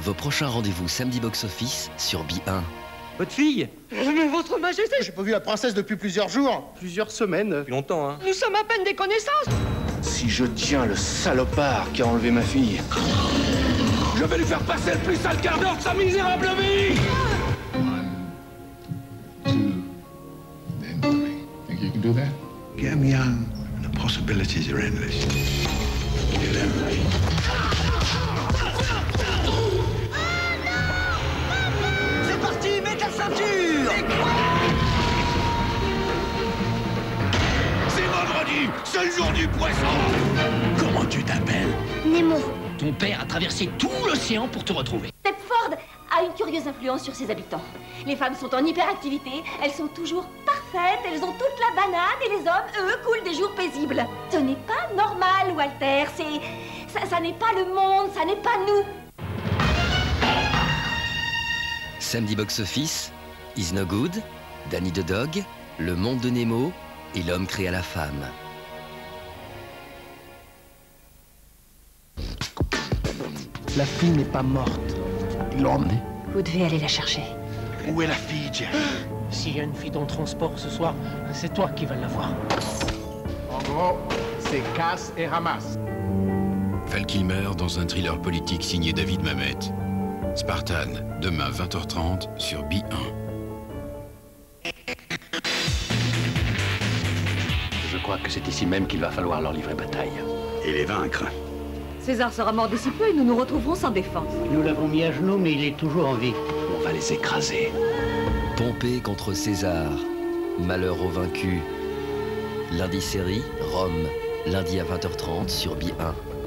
Vos prochains rendez-vous samedi box-office sur B1. Votre fille Mais votre majesté, J'ai pas vu la princesse depuis plusieurs jours. Plusieurs semaines. Depuis longtemps, hein. nous sommes à peine des connaissances Si je tiens le salopard qui a enlevé ma fille, je vais lui faire passer le plus sale quart d'heure de sa misérable vie two, then three. Think you can do that? Get young, and the possibilities are endless. C'est le jour du poisson Comment tu t'appelles Nemo. Ton père a traversé tout l'océan pour te retrouver. Stepford a une curieuse influence sur ses habitants. Les femmes sont en hyperactivité, elles sont toujours parfaites, elles ont toute la banane et les hommes, eux, coulent des jours paisibles. Ce n'est pas normal, Walter, c'est... Ça, ça n'est pas le monde, ça n'est pas nous. Samedi box-office, Is No Good, Danny the Dog, Le Monde de Nemo et L'Homme créa la femme. La fille n'est pas morte. Il l'a emmené. Vous devez aller la chercher. Où est la fille, Jerry? S'il y a une fille dans le transport ce soir, c'est toi qui vas la voir. En gros, c'est casse et ramasse. Val Kilmer dans un thriller politique signé David Mamet. Spartan, demain 20h30 sur B1. Je crois que c'est ici même qu'il va falloir leur livrer bataille. Et les vaincre. César sera mort d'ici peu et nous nous retrouverons sans défense. Nous l'avons mis à genoux, mais il est toujours en vie. On va les écraser. Pompée contre César, Malheur aux vaincus. Lundi série, Rome, lundi à 20h30 sur B1.